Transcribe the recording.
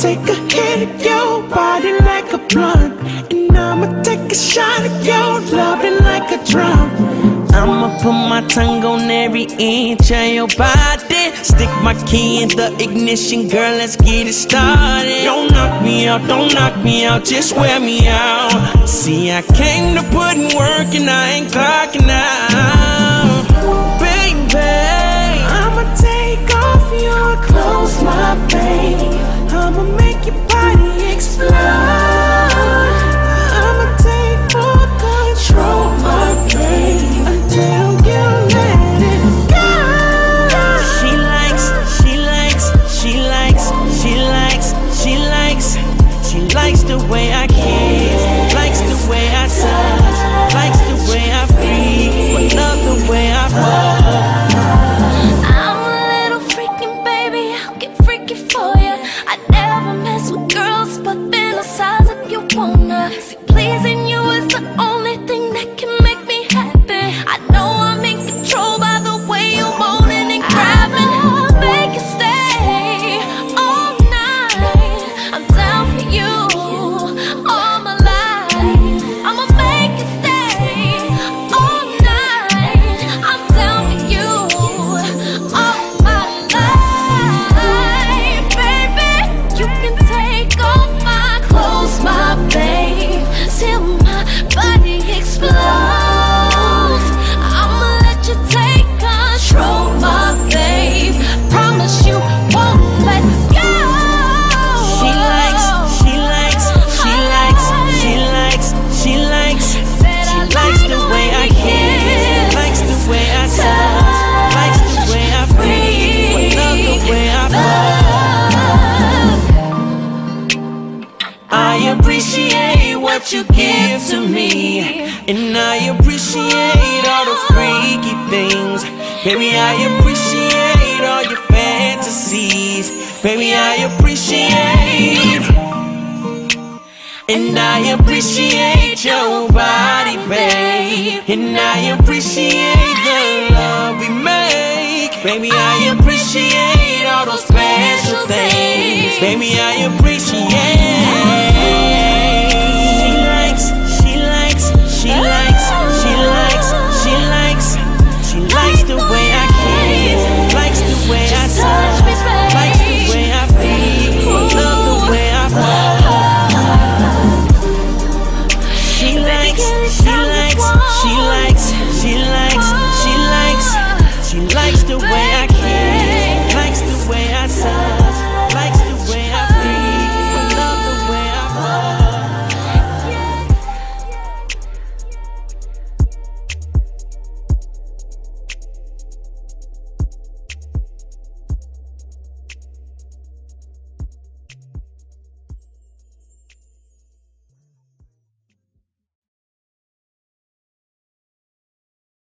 take a hit of your body like a blunt And I'ma take a shot of your loving like a drum I'ma put my tongue on every inch of your body. Stick my key in the ignition, girl, let's get it started. Don't knock me out, don't knock me out, just wear me out. See, I came to put in work and I ain't clocking out. appreciate what you give to me. And I appreciate all the freaky things. Baby, I appreciate all your fantasies. Baby, I appreciate. And I appreciate your body, babe. And I appreciate the love we make. Baby, I appreciate all those special things. Baby, I appreciate She likes, she likes, she likes the way